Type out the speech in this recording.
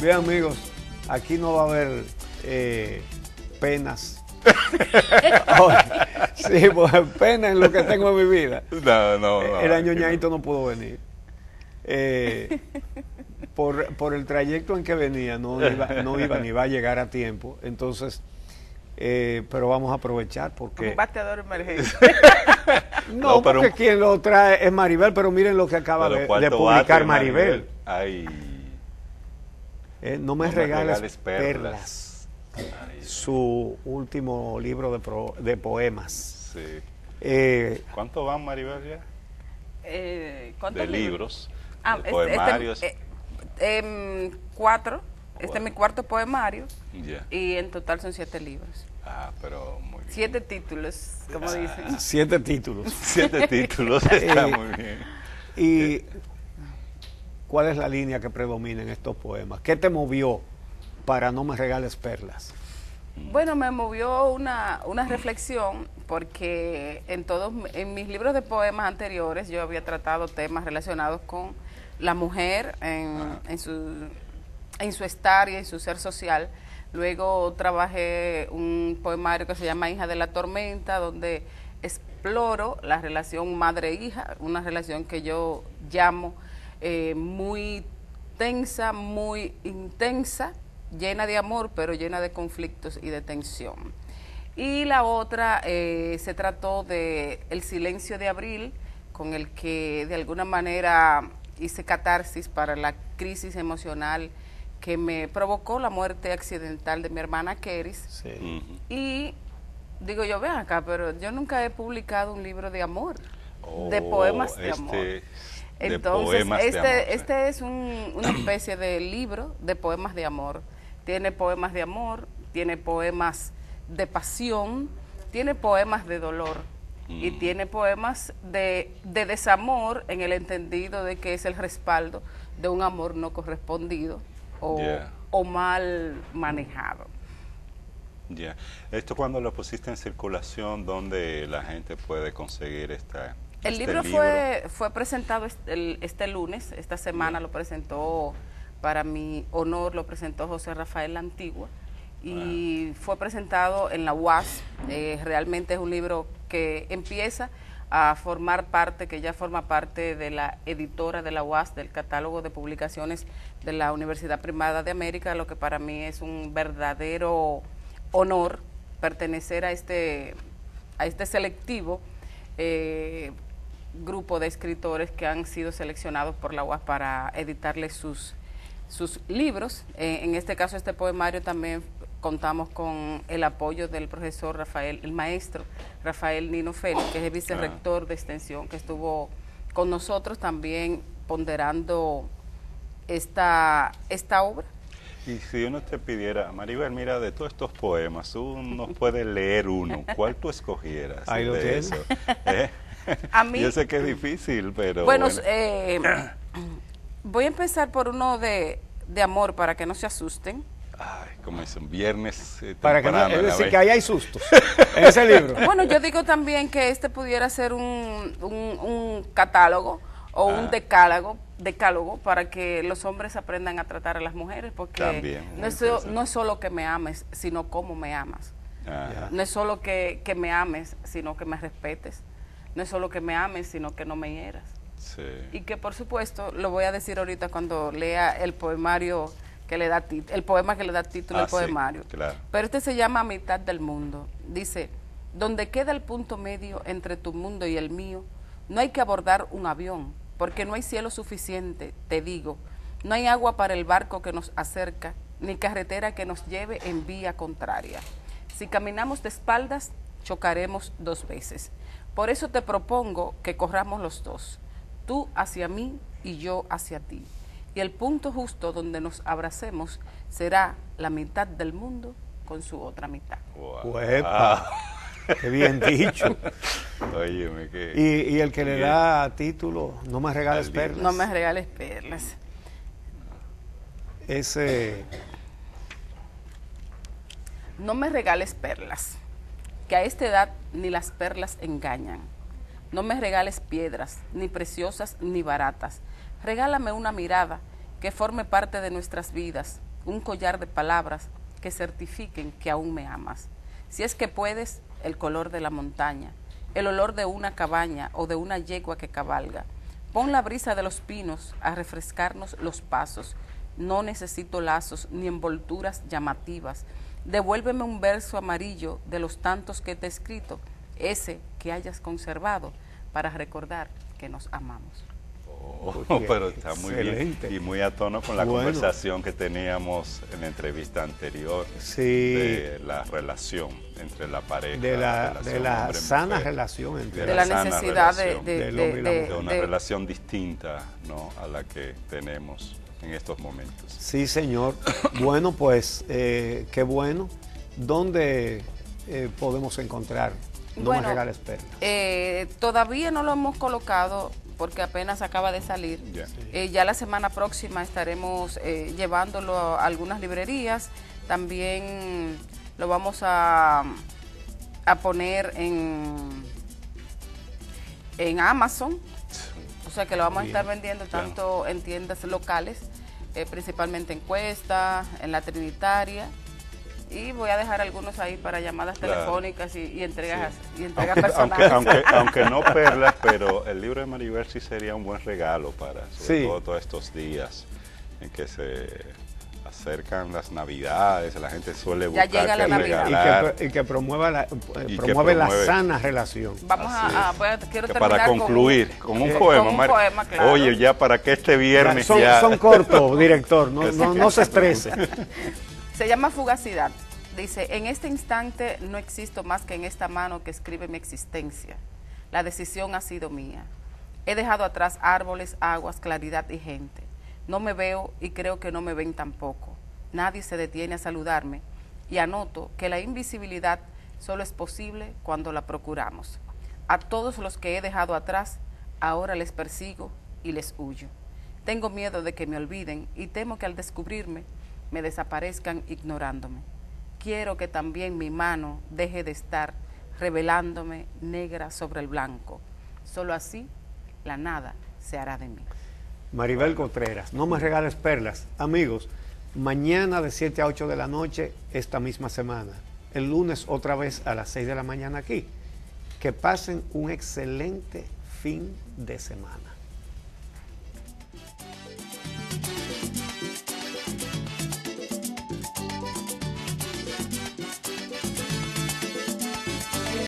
Bien, amigos, aquí no va a haber eh, penas. sí, pues pena en lo que tengo en mi vida. No, no, no. El año ñaito no pudo venir. Eh, por, por el trayecto en que venía, no iba, no iba ni va a llegar a tiempo. Entonces, eh, pero vamos a aprovechar porque... Un bateador emergente. no, No, pero porque un- quien lo trae es Maribel, pero miren lo que acaba de, ¿cuánto de publicar bate, Maribel. Ay, Eh, no me no regales, regales perlas. perlas. Ay, Su último libro de, pro- de poemas. sí. Eh, ¿Cuánto van, Maribel, ya? Eh, ¿cuántos De libros, Ah, de este- poemarios. este, eh, em, cuatro. Este es mi cuarto poemario. Ya. Y en total son siete libros. Ah, pero muy bien. Siete títulos, como dicen. siete títulos. Siete títulos, está Eh, muy bien. ¿Y cuál es la línea que predomina en estos poemas? ¿Qué te movió para no me regales perlas? Bueno, me movió una, una reflexión porque en todos en mis libros de poemas anteriores yo había tratado temas relacionados con la mujer en, en su en su estar y en su ser social. Luego trabajé un poemario que se llama Hija de la Tormenta, donde exploro la relación madre-hija, una relación que yo llamo eh, muy tensa, muy intensa, llena de amor, pero llena de conflictos y de tensión. Y la otra eh, se trató de El silencio de abril, con el que de alguna manera hice catarsis para la crisis emocional que me provocó la muerte accidental de mi hermana Keris. Sí. Y digo yo, ven acá, pero yo nunca he publicado un libro de amor, de Oh, poemas de este, amor. De Entonces, poemas de este, amor, sí. este es un- una especie de libro de poemas de amor. Tiene poemas de amor, tiene poemas de pasión, tiene poemas de dolor y Mm. tiene poemas de, de desamor en el entendido de que es el respaldo de un amor no correspondido o, Yeah. o mal manejado. Ya. Esto cuando lo pusiste en circulación, ¿dónde la gente puede conseguir esta, El este libro fue, fue presentado este lunes, esta semana lo presentó, para mi honor, lo presentó José Rafael Antigua y fue presentado en la UAS. Eh, realmente es un libro que empieza a formar parte, que ya forma parte de la editora de la UAS, del catálogo de publicaciones de la Universidad Primada de América, lo que para mí es un verdadero honor pertenecer a este, a este selectivo eh, grupo de escritores que han sido seleccionados por la UAS para editarles sus, sus libros. Eh, en este caso, este poemario también contamos con el apoyo del profesor Rafael, el maestro Rafael Nino Félix, que es el vicerrector de extensión, que estuvo con nosotros también ponderando esta, esta obra. Y si uno te pidiera, Maribel, mira, de todos estos poemas, uno puede leer uno, ¿cuál tú escogieras? Ahí lo de tienes. eso? ¿Eh? A mí- Yo sé que es difícil, pero Bueno, bueno. eh, voy a empezar por uno de, de amor para que no se asusten. Ay, como dicen, viernes eh, Para que no, es decir, que ahí hay sustos en ese libro. Bueno, yo digo también que este pudiera ser un, un, un catálogo o un Ah. decálogo, decálogo para que los hombres aprendan a tratar a las mujeres, porque También, no, es, no solo que me ames, sino cómo me amas. Ajá. No es solo que, que me ames, sino que me respetes. No es solo que me ames, sino que no me hieras. Sí. Y que por supuesto, lo voy a decir ahorita cuando lea el poemario que le da el poema que le da título Ah, al sí, poemario. claro. Pero este se llama Mitad del mundo. Dice, donde queda el punto medio entre tu mundo y el mío, no hay que abordar un avión, porque no hay cielo suficiente, te digo. No hay agua para el barco que nos acerca, ni carretera que nos lleve en vía contraria. Si caminamos de espaldas, chocaremos dos veces. Por eso te propongo que corramos los dos, tú hacia mí y yo hacia ti. Y el punto justo donde nos abracemos será la mitad del mundo con su otra mitad. Wow. Qué bien dicho. Óyeme. Y, y el que le Bien. da título, no me regales perlas. No me regales perlas. Ese, No me regales perlas, que a esta edad ni las perlas engañan. No me regales piedras, ni preciosas ni baratas. Regálame una mirada que forme parte de nuestras vidas, un collar de palabras que certifiquen que aún me amas. Si es que puedes, el color de la montaña, el olor de una cabaña o de una yegua que cabalga. Pon la brisa de los pinos a refrescarnos los pasos. No necesito lazos ni envolturas llamativas. Devuélveme un verso amarillo de los tantos que te he escrito, ese que hayas conservado, para recordar que nos amamos. Oh, pero está muy bien y muy a tono con la conversación que teníamos en la entrevista anterior de la relación entre la pareja. De la, sana relación entre de la, necesidad de, una relación distinta ¿no? a la que tenemos en estos momentos. Sí, señor. bueno, pues eh, qué bueno. ¿Dónde eh, podemos encontrar? No bueno, me regales eh, todavía no lo hemos colocado porque apenas acaba de salir. Eh, ya la semana próxima estaremos eh, llevándolo a algunas librerías. También lo vamos a, a poner en, en Amazon. O sea que lo vamos a estar vendiendo tanto en tiendas locales, eh, principalmente en Cuesta, en la Trinitaria y voy a dejar algunos ahí para llamadas telefónicas y, entregas, y entregas aunque, personales. Aunque, aunque, no perlas, pero el libro de Maribel sí sería un buen regalo para sobre todo todos estos días en que se acercan las navidades, la gente suele buscar ya llega la Navidad. Y, que, promueva la, eh, promueve, la sana relación. Vamos a, quiero para concluir con, un, poema, Oye, ya para que este viernes son, son cortos, director, no, no, no se estrese. Se llama Fugacidad. Dice, en este instante no existo más que en esta mano que escribe mi existencia. La decisión ha sido mía. He dejado atrás árboles, aguas, claridad y gente. No me veo y creo que no me ven tampoco. Nadie se detiene a saludarme y anoto que la invisibilidad solo es posible cuando la procuramos. A todos los que he dejado atrás, ahora les persigo y les huyo. Tengo miedo de que me olviden y temo que al descubrirme me desaparezcan ignorándome. Quiero que también mi mano deje de estar revelándome negra sobre el blanco. Solo así la nada se hará de mí. Maribel Contreras, no me regales perlas. Amigos, mañana de 7 a 8 de la noche, esta misma semana. El lunes otra vez a las 6 de la mañana aquí. Que pasen un excelente fin de semana.